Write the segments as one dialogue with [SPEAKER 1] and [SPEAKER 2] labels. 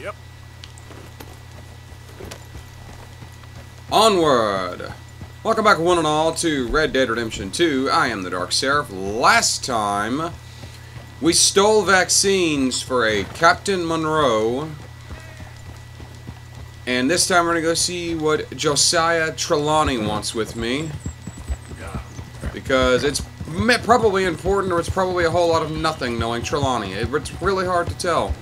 [SPEAKER 1] Yep.
[SPEAKER 2] Onward! Welcome back one and all to Red Dead Redemption 2. I am the Dark Seraph. Last time, we stole vaccines for a Captain Monroe. And this time we're going to go see what Josiah Trelawny wants with me. Because it's probably important or it's probably a whole lot of nothing knowing Trelawny. It- It's really hard to tell.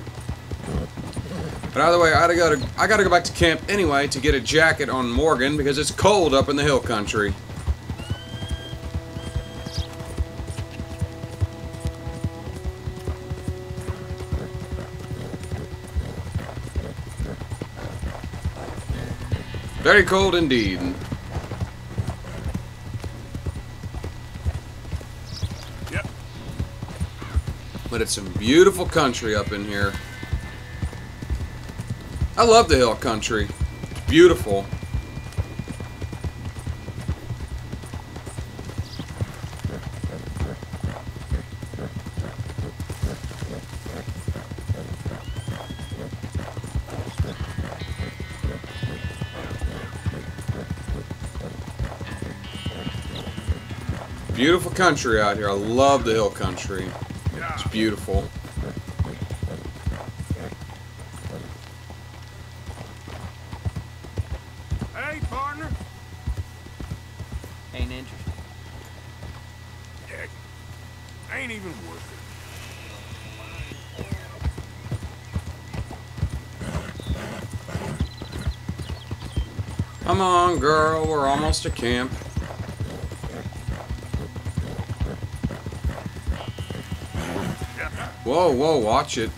[SPEAKER 2] But either way, I gotta go to I gotta go back to camp anyway to get a jacket on Morgan because it's cold up in the hill country. Very cold indeed.
[SPEAKER 1] Yep.
[SPEAKER 2] But it's some beautiful country up in here. I love the hill country. It's beautiful. Beautiful country out here. I love the hill country. It's beautiful. Almost to camp. Whoa, whoa, watch it.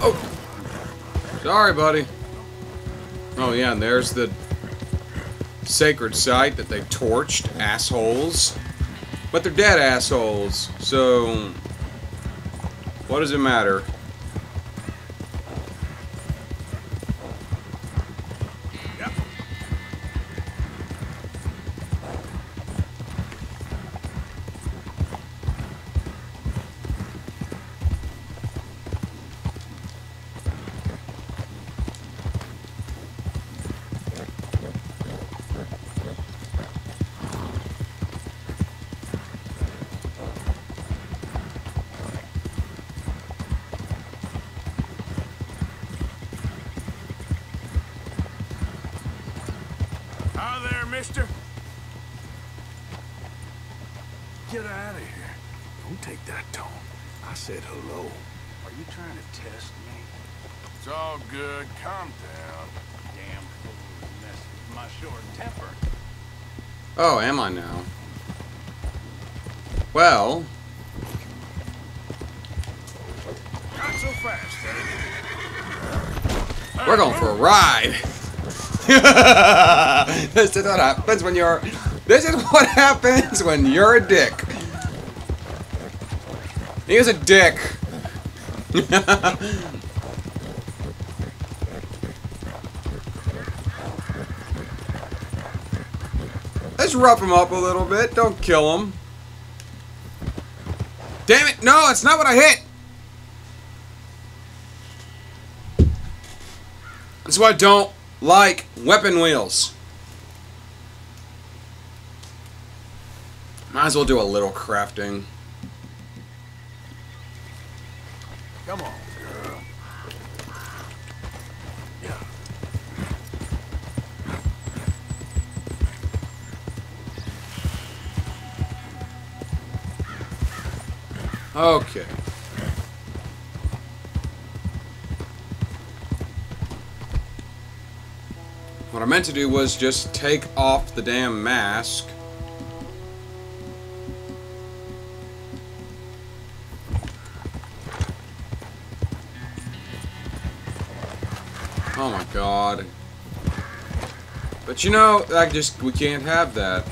[SPEAKER 2] Oh! Sorry, buddy. Oh, yeah, and there's the sacred site that they torched, assholes. But they're dead assholes, so... What does it matter?
[SPEAKER 1] Hi there, mister. Get out of here. Don't take that tone. I said hello.
[SPEAKER 3] Are you trying to test me?
[SPEAKER 1] It's all good. Calm down.
[SPEAKER 3] Damn fool mess with my short temper.
[SPEAKER 2] Oh, am I now? Well,
[SPEAKER 1] Not so fast, eh?
[SPEAKER 2] we're going for a ride. this is what happens when you're. This is what happens when you're a dick. He is a dick. Let's rough him up a little bit. Don't kill him. Damn it! No, that's not what I hit. That's why I don't like weapon wheels. Might as well do a little crafting.
[SPEAKER 1] Come on, girl. Yeah.
[SPEAKER 2] Okay. Meant to do was just take off the damn mask. Oh my god. But you know, I just we can't have that.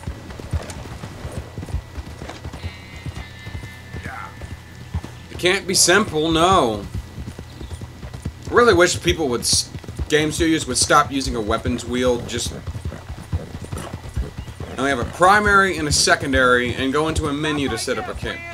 [SPEAKER 2] It can't be simple, no. I really wish people would, game studios would stop using a weapons wheel just And we have a primary and a secondary, and go into a menu to set up a camp.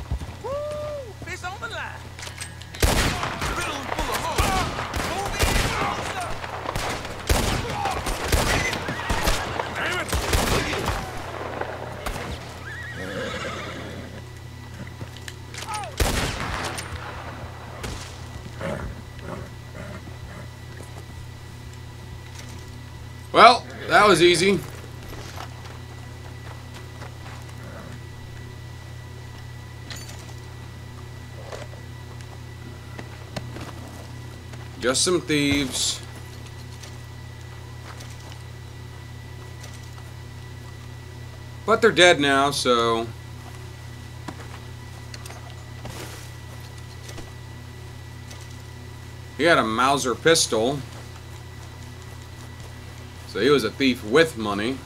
[SPEAKER 2] That was easy. Just some thieves. But they're dead now, so. He had a Mauser pistol. So he was a thief with money.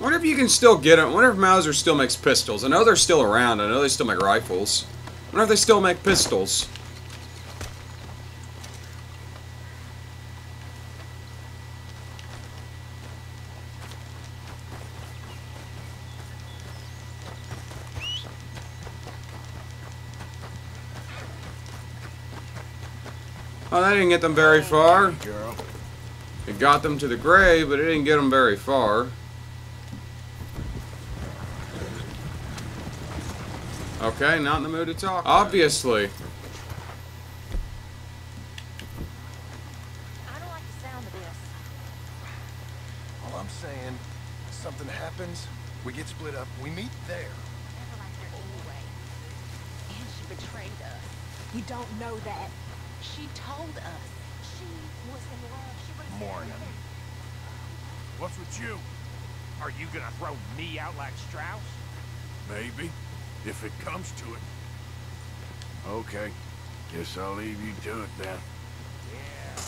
[SPEAKER 2] wonder if you can still get it. Wonder if Mauser still makes pistols. I know they're still around. I know they still make rifles. I wonder if they still make pistols. Oh, that didn't get them very far.
[SPEAKER 1] Girl.
[SPEAKER 2] It got them to the grave, but it didn't get them very far. Okay, not in the mood to talk. Obviously.
[SPEAKER 4] I don't like the sound of this.
[SPEAKER 5] All I'm saying, something happens, we get split up, we meet there.
[SPEAKER 4] Never liked her anyway. And she betrayed us. You don't know that. She told us.
[SPEAKER 5] Morning.
[SPEAKER 3] What's with you? Are you gonna throw me out like Strauss?
[SPEAKER 1] Maybe. If it comes to it. Okay. Guess I'll leave you to it then.
[SPEAKER 3] Yeah.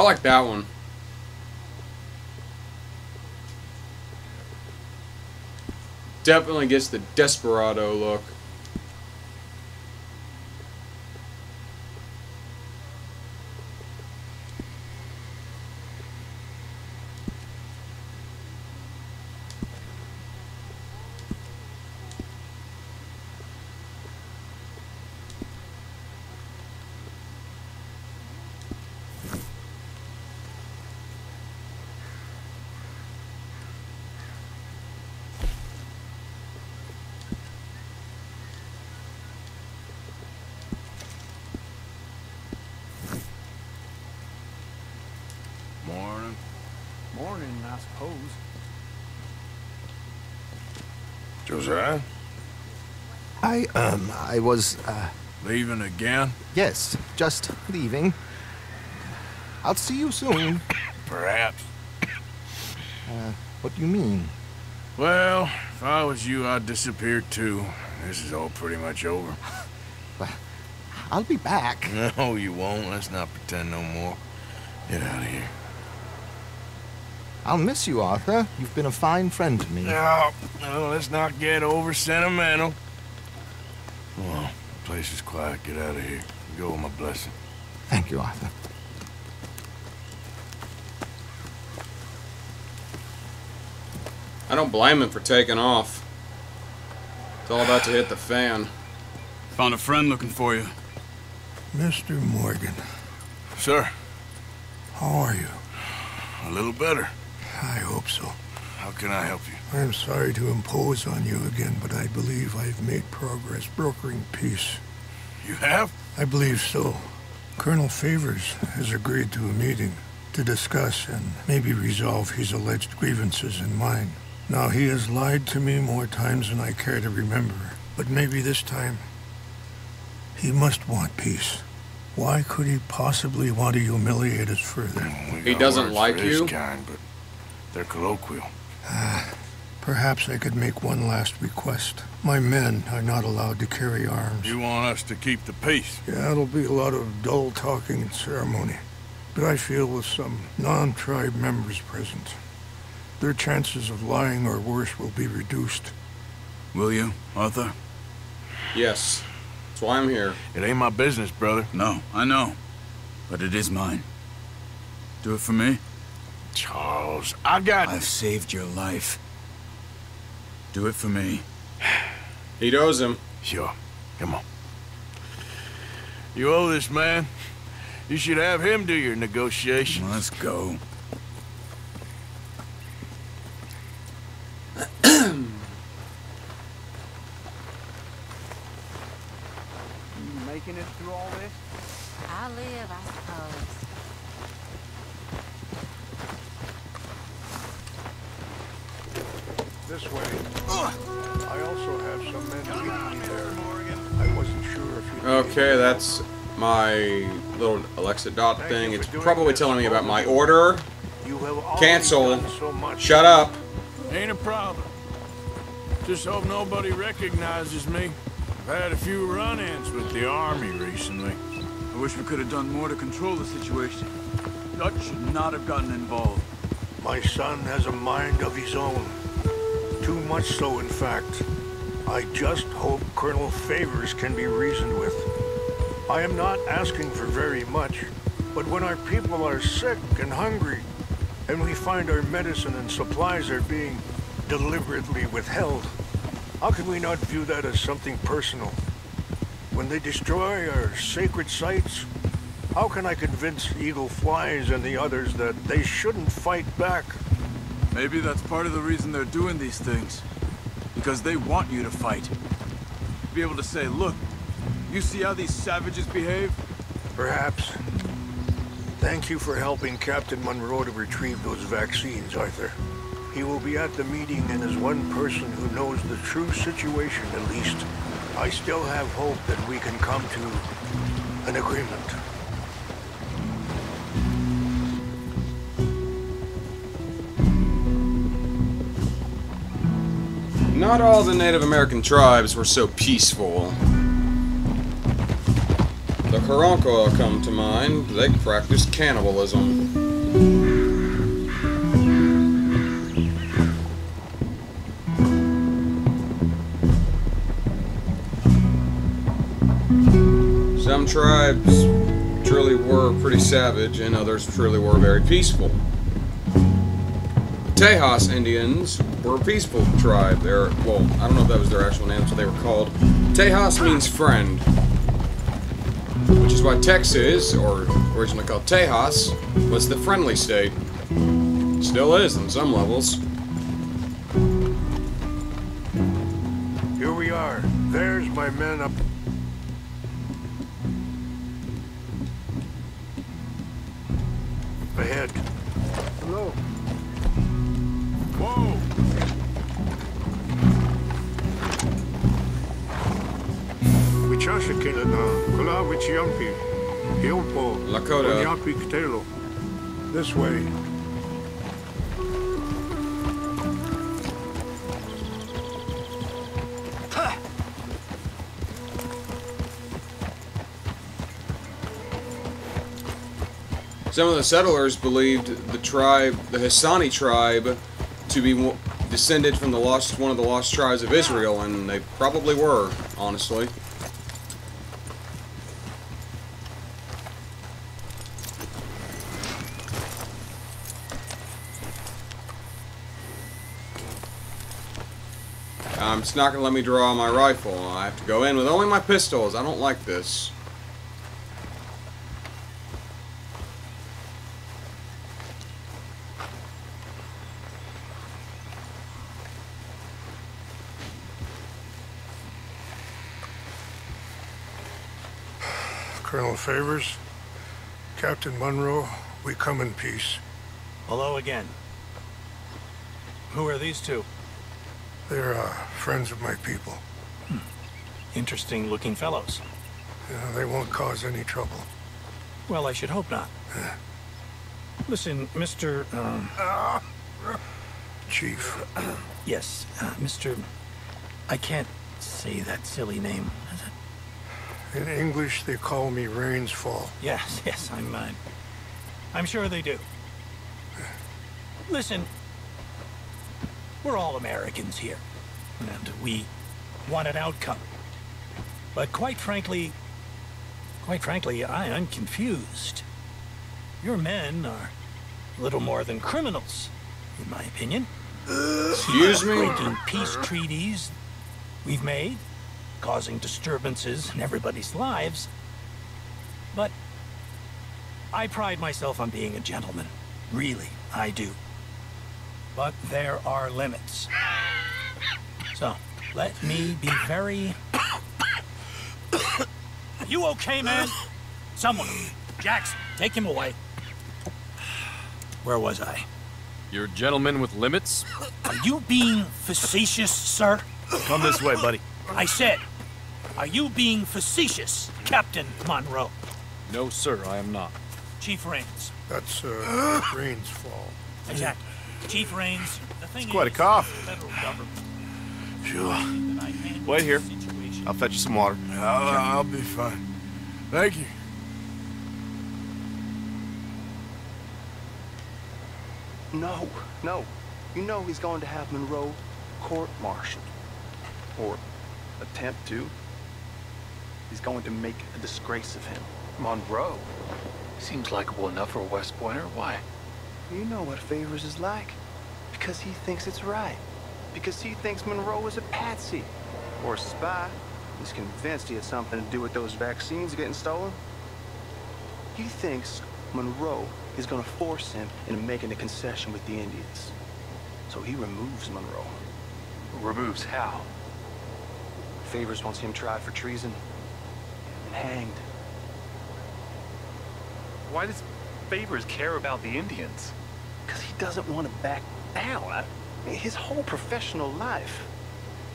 [SPEAKER 2] I like that one. Definitely gets the desperado look.
[SPEAKER 1] Morning.
[SPEAKER 6] Morning, I suppose.
[SPEAKER 1] Josiah?
[SPEAKER 5] I, um, I was, uh,
[SPEAKER 1] Leaving again?
[SPEAKER 5] yes, just leaving. I'll see you soon.
[SPEAKER 1] Perhaps.
[SPEAKER 5] What do you mean?
[SPEAKER 1] Well, if I was you, I'd disappear too. This is all pretty much over.
[SPEAKER 5] I'll be back.
[SPEAKER 1] No, you won't. Let's not pretend no more. Get out of here.
[SPEAKER 5] I'll miss you, Arthur. You've been a fine friend to me.
[SPEAKER 1] No, no, let's not get over sentimental. Well, the place is quiet. Get out of here. Go with my blessing.
[SPEAKER 5] Thank you, Arthur.
[SPEAKER 2] I don't blame him for taking off. It's all about to hit the fan.
[SPEAKER 6] Found a friend looking for you.
[SPEAKER 7] Mr. Morgan,
[SPEAKER 1] Sir,
[SPEAKER 7] how are you?
[SPEAKER 1] a little better.
[SPEAKER 7] I hope so.
[SPEAKER 1] How can I help you?
[SPEAKER 7] I'm sorry to impose on you again, but I believe I've made progress brokering peace.
[SPEAKER 1] You have?
[SPEAKER 7] I believe so. Colonel Favors has agreed to a meeting to discuss and maybe resolve his alleged grievances and mine. Now, he has lied to me more times than I care to remember, but maybe this time he must want peace. Why could he possibly want to humiliate us further?
[SPEAKER 1] Mm,
[SPEAKER 2] he doesn't like you?
[SPEAKER 1] kind, but they're colloquial.
[SPEAKER 7] Perhaps I could make one last request. My men are not allowed to carry arms.
[SPEAKER 1] You want us to keep the peace?
[SPEAKER 7] Yeah, it'll be a lot of dull talking and ceremony. But I feel with some non-tribe members present, their chances of lying or worse will be reduced.
[SPEAKER 6] Will you, Arthur?
[SPEAKER 2] Yes. That's why I'm here.
[SPEAKER 1] It ain't my business, brother.
[SPEAKER 6] No, I know. But it is mine. Do it for me?
[SPEAKER 1] Charles, I've got...
[SPEAKER 6] I've saved your life. Do it for me.
[SPEAKER 2] He knows him.
[SPEAKER 1] Sure. Come on. You owe this man. You should have him do your negotiations.
[SPEAKER 6] Let's go. You making it through all this?
[SPEAKER 4] I live, I suppose.
[SPEAKER 7] This way. I also have some men meeting me there. I wasn't sure if you...
[SPEAKER 2] Okay, that's my little Alexa Dot thing. It's probably telling me about my order.
[SPEAKER 7] You have
[SPEAKER 2] Cancel.
[SPEAKER 7] done so much.
[SPEAKER 2] Shut up.
[SPEAKER 1] Ain't a problem. Just hope nobody recognizes me. I've had a few run-ins with the army recently.
[SPEAKER 6] I wish we could have done more to control the situation. Dutch should not have gotten involved.
[SPEAKER 7] My son has a mind of his own. Too much so, in fact. I just hope Colonel Favors can be reasoned with. I am not asking for very much, but when our people are sick and hungry, and we find our medicine and supplies are being deliberately withheld, how can we not view that as something personal? When they destroy our sacred sites, how can I convince Eagle Flies and the others that they shouldn't fight back?
[SPEAKER 6] Maybe that's part of the reason they're doing these things. Because they want you to fight. Be able to say, look, you see how these savages behave?
[SPEAKER 7] Perhaps. Thank you for helping Captain Monroe to retrieve those vaccines, Arthur. He will be at the meeting and is one person who knows the true situation, at least. I still have hope that we can come to an agreement.
[SPEAKER 2] Not all the Native American tribes were so peaceful. The Karanka come to mind. They practiced cannibalism. Some tribes truly were pretty savage, and others truly were very peaceful. Tejas Indians were a peaceful tribe. They're, well, I don't know if that was their actual name, so they were called. Tejas means friend, which is why Texas, or originally called Tejas, was the friendly state. Still is on some levels.
[SPEAKER 7] Here we are. There's my men up. Ahead.
[SPEAKER 1] Whoa!
[SPEAKER 7] Wichashikina na kula wichiampi. Hilpo.
[SPEAKER 2] Lakota.
[SPEAKER 7] Ktelo. This way.
[SPEAKER 2] Some of the settlers believed the tribe, the Hasinai tribe, to be descended from the lost one of the lost tribes of Israel, and they probably were, honestly. Um, it's not going to let me draw my rifle. I have to go in with only my pistols. I don't like this.
[SPEAKER 7] Colonel Favors, Captain Monroe, we come in peace.
[SPEAKER 3] Hello again. Who are these two?
[SPEAKER 7] They're uh, friends of my people.
[SPEAKER 3] Interesting looking fellows.
[SPEAKER 7] Yeah, they won't cause any trouble.
[SPEAKER 3] Well, I should hope not. Listen, Mr. Um,
[SPEAKER 7] Chief,
[SPEAKER 8] Yes, uh, Mr. I can't say that silly name. Is it?
[SPEAKER 7] In English, they call me Rainsfall.
[SPEAKER 8] Yes, yes, I'm. Uh, I'm sure they do. Listen, we're all Americans here, and we want an outcome. But quite frankly, quite frankly, I am confused. Your men are little more than criminals, in my opinion.
[SPEAKER 2] Excuse me?
[SPEAKER 8] Breaking peace treaties we've made, causing disturbances in everybody's lives. But I pride myself on being a gentleman. Really, I do. But there are limits. So, let me be very... Are you okay, man? Someone. Jackson, take him away. Where was I?
[SPEAKER 9] You're a gentleman with limits?
[SPEAKER 8] Are you being facetious, sir?
[SPEAKER 9] Come this way, buddy.
[SPEAKER 8] I said, are you being facetious, Captain Monroe?
[SPEAKER 9] No, sir, I am not.
[SPEAKER 8] Chief Rains.
[SPEAKER 7] That's, uh, Rainsfall.
[SPEAKER 8] Exactly. Chief Rains, the thing is
[SPEAKER 10] quite a cough.
[SPEAKER 8] federal government
[SPEAKER 1] Sure.
[SPEAKER 8] that I
[SPEAKER 10] Wait here. I'll fetch you some water.
[SPEAKER 1] I'll, I'll be fine. Thank you.
[SPEAKER 5] No, no. You know he's going to have Monroe court-martialed. Or attempt to. He's going to make a disgrace of him.
[SPEAKER 11] Monroe. Seems likable enough for a West Pointer. Why?
[SPEAKER 5] You know what Favors is like. Because he thinks it's right. Because he thinks Monroe is a patsy. Or a spy. He's convinced he had something to do with those vaccines getting stolen. He thinks Monroe is gonna force him into making a concession with the Indians. So he removes Monroe.
[SPEAKER 11] Removes how?
[SPEAKER 5] Favors wants him tried for treason hanged.
[SPEAKER 11] Why does Favors care about the Indians?
[SPEAKER 5] Because he doesn't want to back down. I- His whole professional life.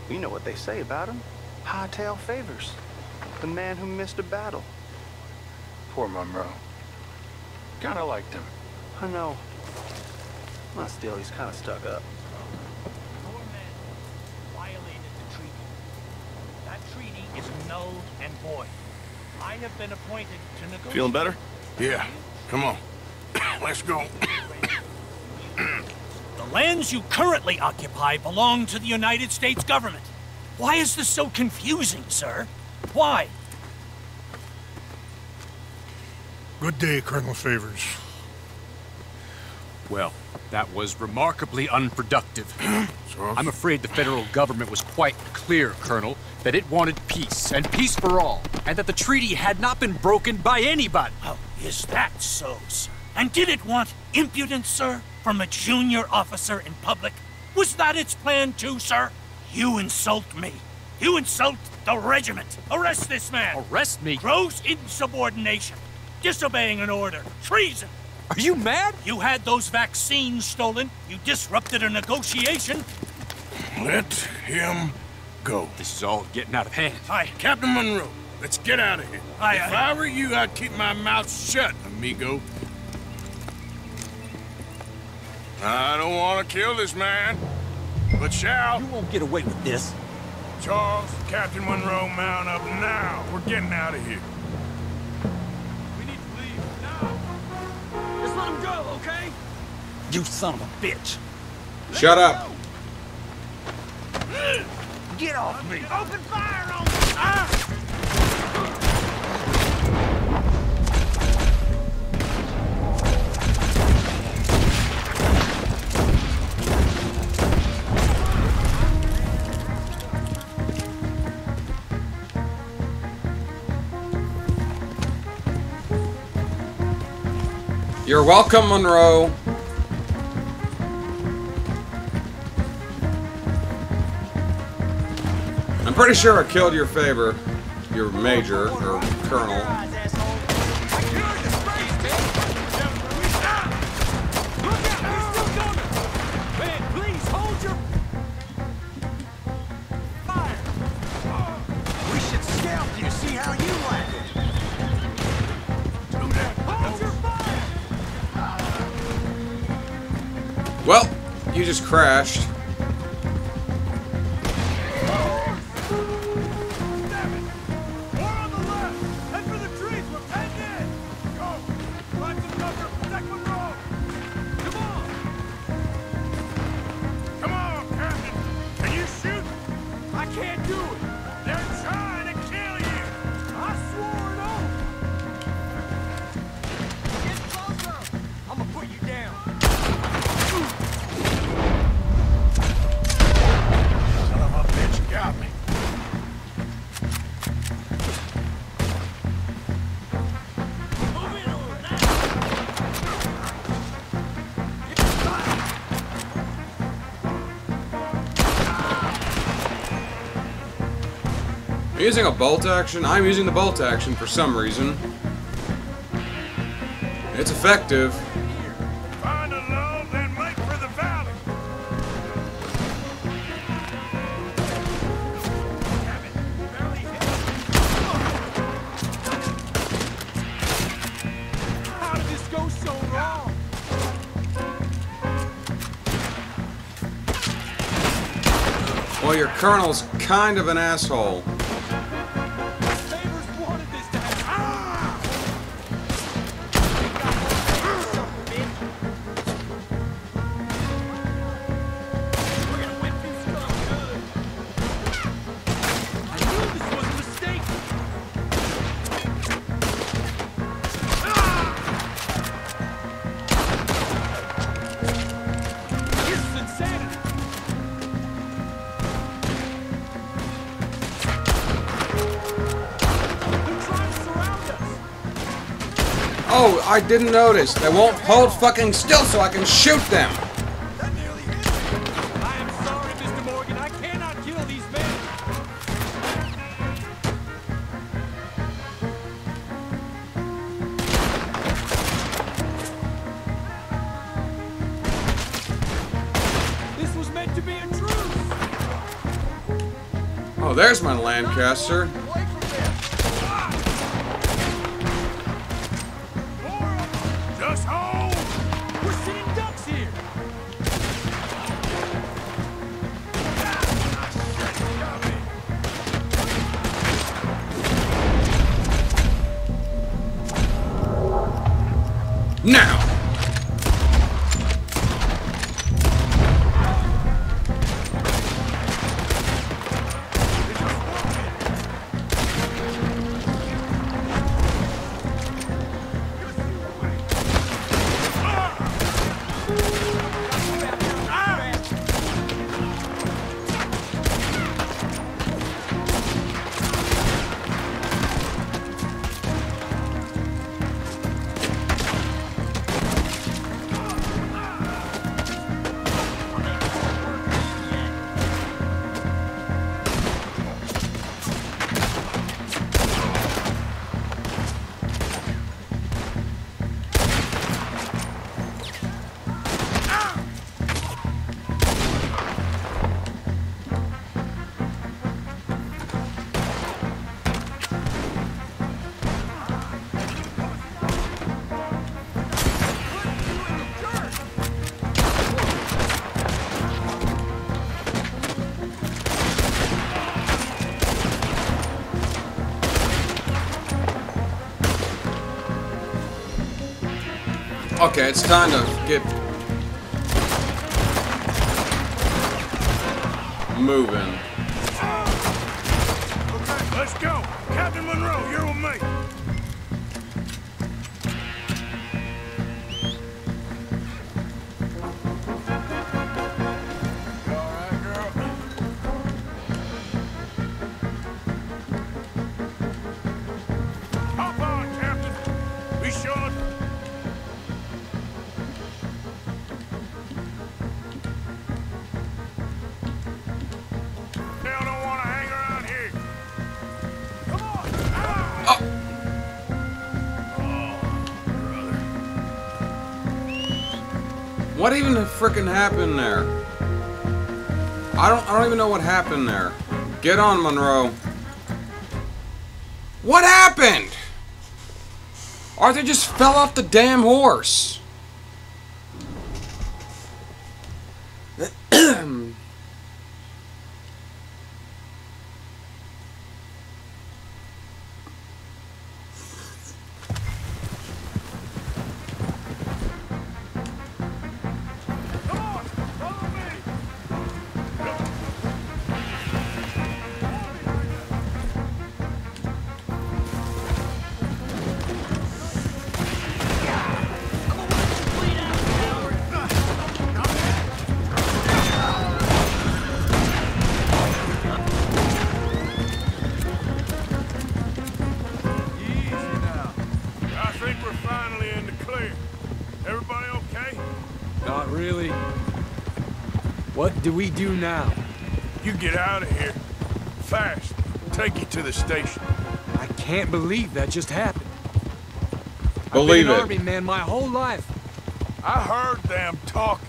[SPEAKER 5] You know what they say about him. Hightail favors. The man who missed a battle.
[SPEAKER 11] Poor Monroe. Kinda liked him.
[SPEAKER 5] I know. Well, still, he's kind of stuck up.
[SPEAKER 8] Your men violated the treaty. That treaty is null and void. I have been appointed to negotiate.
[SPEAKER 10] Feeling better?
[SPEAKER 1] Yeah, come on. Let's go.
[SPEAKER 8] The lands you currently occupy belong to the United States government. Why is this so confusing, sir? Why?
[SPEAKER 7] Good day, Colonel Favors.
[SPEAKER 9] Well, that was remarkably unproductive. I'm afraid the federal government was quite clear, Colonel, that it wanted peace, and peace for all, and that the treaty had not been broken by anybody.
[SPEAKER 8] Oh, is that so, sir? And did it want impudence, sir, from a junior officer in public? Was that its plan too, sir? You insult me. You insult the regiment. Arrest this man.
[SPEAKER 9] Arrest me?
[SPEAKER 8] Gross insubordination. Disobeying an order. Treason.
[SPEAKER 9] Are you mad?
[SPEAKER 8] You had those vaccines stolen. You disrupted a negotiation.
[SPEAKER 1] let him go.
[SPEAKER 9] This is all getting out of hand.
[SPEAKER 8] Hi.
[SPEAKER 1] Captain Monroe, let's get out of here.
[SPEAKER 8] Aye,
[SPEAKER 1] if
[SPEAKER 8] aye.
[SPEAKER 1] I were you, I'd keep my mouth shut, amigo. I don't want to kill this man, but shall.
[SPEAKER 8] you won't get away with this.
[SPEAKER 1] Charles, Captain Monroe, mount up now. We're getting out of here.
[SPEAKER 8] You son of a bitch.
[SPEAKER 2] Shut up.
[SPEAKER 8] Get off me.
[SPEAKER 3] Open fire on them! Ah!
[SPEAKER 2] You're welcome, Monroe. Pretty sure I killed your favor, your major or colonel.
[SPEAKER 3] Man, please hold your
[SPEAKER 2] Using a bolt action? I'm using the bolt action for some reason. It's effective. Well, your colonel's kind of an asshole. Oh, I didn't notice. They won't hold fucking still so I can shoot them.
[SPEAKER 3] I am sorry, Mr. Morgan. I cannot kill these men. This was meant to be a truce.
[SPEAKER 2] Oh, there's my Lancaster. Okay, it's time to get moving. Ah!
[SPEAKER 1] Okay, let's go. Captain Monroe, you're with me.
[SPEAKER 2] What even frickin' happened there? I don't I don't even know what happened there. Get on, Monroe. What happened? Arthur just fell off the damn horse.
[SPEAKER 10] Do we do now?
[SPEAKER 1] You get out of here. Fast. Take you to the station.
[SPEAKER 10] I can't believe that just happened.
[SPEAKER 2] Believe
[SPEAKER 10] I've been an
[SPEAKER 2] it.
[SPEAKER 10] army man my whole life.
[SPEAKER 1] I heard them talking.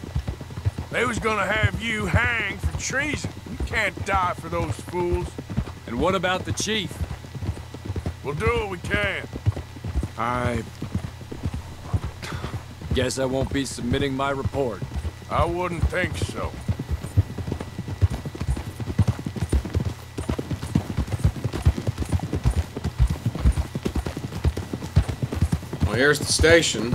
[SPEAKER 1] They was gonna have you hanged for treason. You can't die for those fools.
[SPEAKER 10] And what about the chief?
[SPEAKER 1] We'll do what we can.
[SPEAKER 10] I guess I won't be submitting my report.
[SPEAKER 1] I wouldn't think so.
[SPEAKER 2] Here's the station.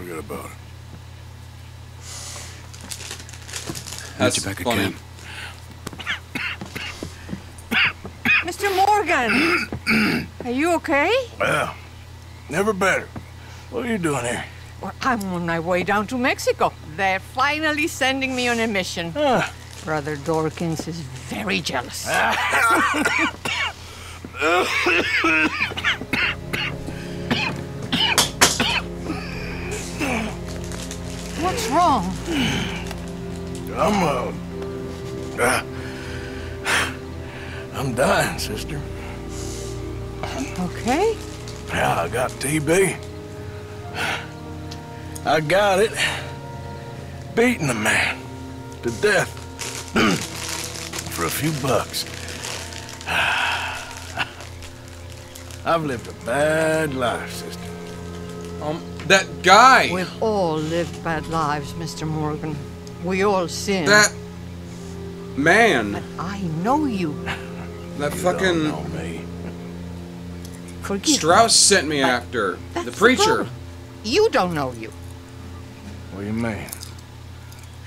[SPEAKER 1] Forget about it.
[SPEAKER 2] That's
[SPEAKER 9] you back at
[SPEAKER 2] funny.
[SPEAKER 9] camp.
[SPEAKER 12] Mr. Morgan! Are you okay?
[SPEAKER 1] Well, never better. What are you doing here?
[SPEAKER 12] Well, I'm on my way down to Mexico. They're finally sending me on a mission.
[SPEAKER 1] Ah.
[SPEAKER 12] Brother Dorkins is very jealous. Wrong?
[SPEAKER 1] I'm, uh, uh, I'm dying, sister.
[SPEAKER 12] Okay.
[SPEAKER 1] Yeah, I got TB. I got it. Beating a man to death for a few bucks. I've lived a bad life, sister.
[SPEAKER 2] Um, that guy.
[SPEAKER 12] We've all lived bad lives, Mr. Morgan. We all sin.
[SPEAKER 2] That man.
[SPEAKER 12] I know you.
[SPEAKER 2] That
[SPEAKER 1] You
[SPEAKER 2] fucking
[SPEAKER 1] don't know me.
[SPEAKER 12] Forgive
[SPEAKER 2] Strauss sent me after
[SPEAKER 12] That's
[SPEAKER 2] the preacher.
[SPEAKER 12] problem. You don't know you.
[SPEAKER 1] What do you mean?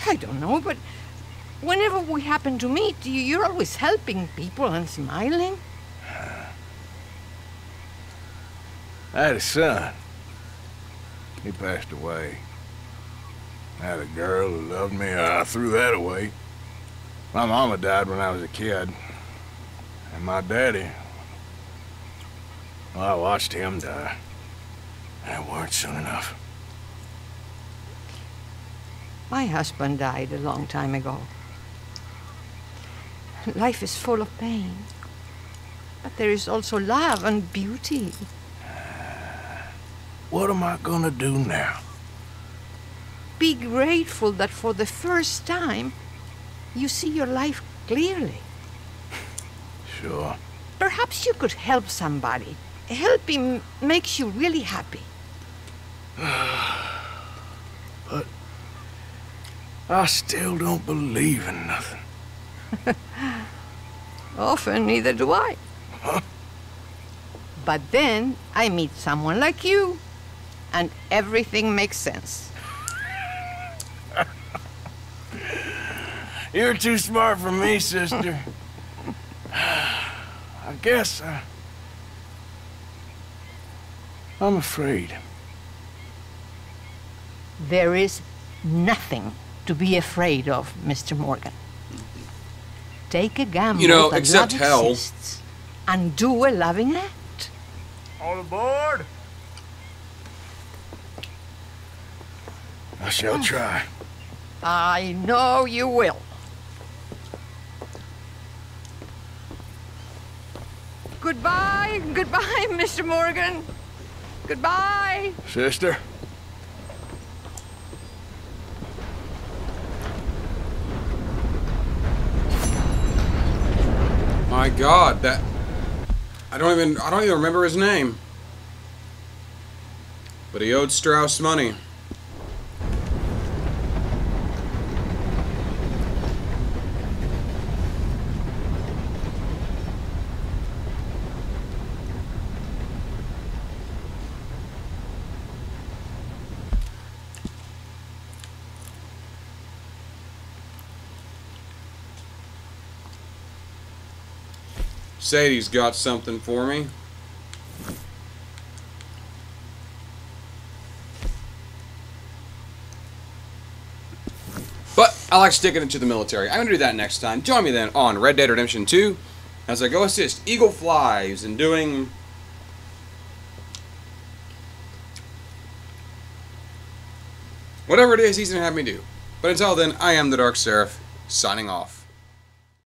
[SPEAKER 12] I don't know, but whenever we happen to meet, you, you're always helping people and smiling.
[SPEAKER 1] I had a son. He passed away. I had a girl who loved me. I threw that away. My mama died when I was a kid. And my daddy, well, I watched him die. And it weren't soon enough.
[SPEAKER 12] My husband died a long time ago. Life is full of pain. But there is also love and beauty.
[SPEAKER 1] What am I gonna do now?
[SPEAKER 12] Be grateful that for the first time, you see your life clearly.
[SPEAKER 1] Sure.
[SPEAKER 12] Perhaps you could help somebody. Helping makes you really happy.
[SPEAKER 1] But I still don't believe in nothing.
[SPEAKER 12] Often, neither do I. But then I meet someone like you, and everything makes sense.
[SPEAKER 1] You're too smart for me, sister. I guess I... I'm afraid.
[SPEAKER 12] There is nothing to be afraid of, Mr. Morgan. Take a gamble
[SPEAKER 2] You know,
[SPEAKER 12] that
[SPEAKER 2] except
[SPEAKER 12] love
[SPEAKER 2] hell.
[SPEAKER 12] exists and do a loving act.
[SPEAKER 1] All aboard? I shall oh. try.
[SPEAKER 12] I know you will. Goodbye, goodbye, Mr. Morgan. Goodbye.
[SPEAKER 1] Sister.
[SPEAKER 2] My god, that... I don't even... I don't even remember his name. But he owed Strauss money. Sadie's got something for me. But I like sticking it to the military. I'm going to do that next time. Join me then on Red Dead Redemption 2 as I go assist Eagle Flies in doing... Whatever it is he's going to have me do. But until then, I am the Dark Seraph, signing off.